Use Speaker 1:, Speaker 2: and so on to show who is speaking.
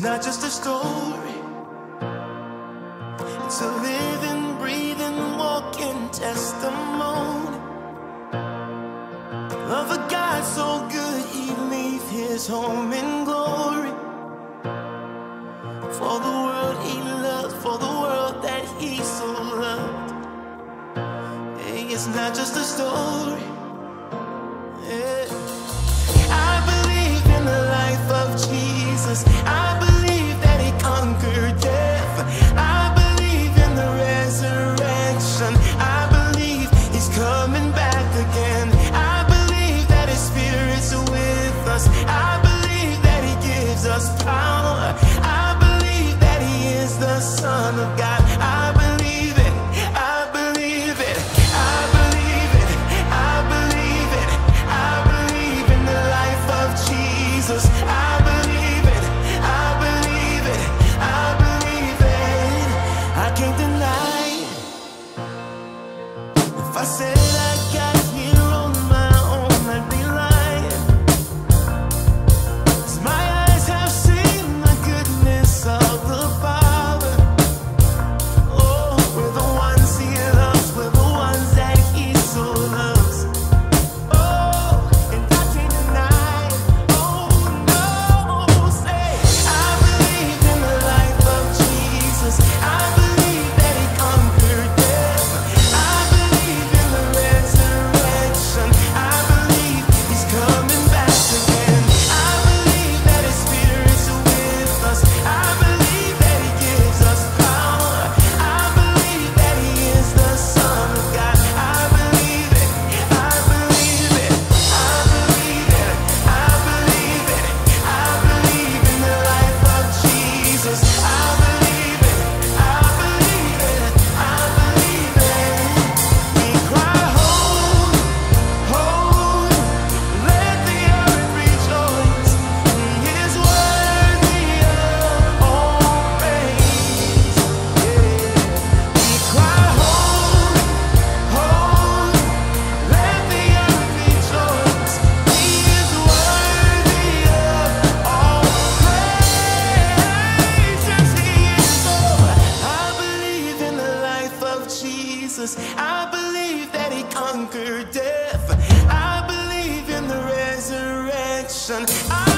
Speaker 1: not just a story. It's a living, breathing, walking testimony of a God so good he leave his home in glory. For the world he loved, for the world that he so loved. It's not just a story. fazer. Jesus. I believe that he conquered death. I believe in the resurrection. I